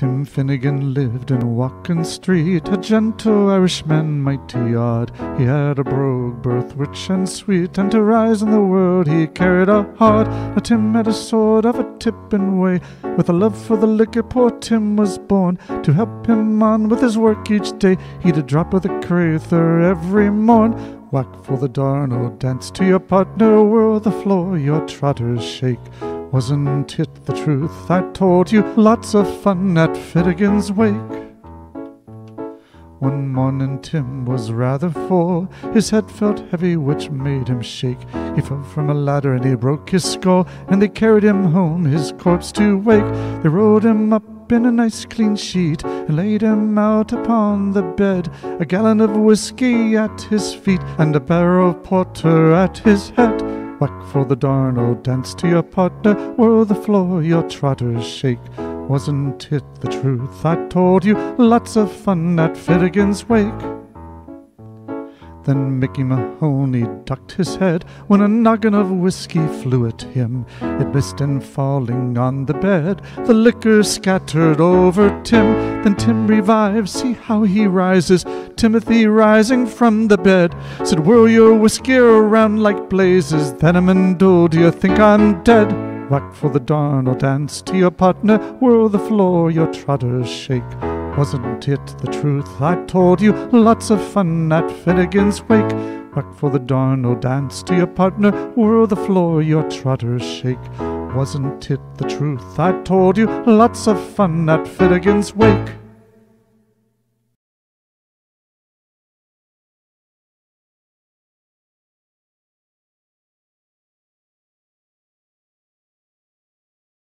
Tim Finnegan lived in Walkin Street, a gentle Irishman, mighty odd. He had a brogue birth, rich and sweet, and to rise in the world he carried a heart. Now Tim had a sort of a tipping way, with a love for the liquor. Poor Tim was born to help him on with his work each day. He'd a drop of the crayther every morn. Whack for the darno, oh, dance to your partner, whirl the floor, your trotters shake. Wasn't it the truth I told you? Lots of fun at Finnegan's wake. One morning Tim was rather full. His head felt heavy, which made him shake. He fell from a ladder and he broke his skull, and they carried him home, his corpse to wake. They rolled him up in a nice clean sheet and laid him out upon the bed. A gallon of whiskey at his feet and a barrel of porter at his head. Whack for the darno, dance to your partner, whirl the floor, your trotters shake. Wasn't it the truth I told you? Lots of fun at Finnegan's wake. Then Mickey Mahoney ducked his head when a noggin of whiskey flew at him. It missed and falling on the bed, the liquor scattered over Tim. Then Tim revived, see how he rises. Timothy rising from the bed said, Whirl your whiskey around like blazes. Then I'm in do you think I'm dead? Whack for the darnel, dance to your partner, whirl the floor, your trotters shake. Wasn't it the truth I told you? Lots of fun at Finnegan's wake. Whack for the darnel, dance to your partner, whirl the floor, your trotters shake. Wasn't it the truth I told you? Lots of fun at Finnegan's wake.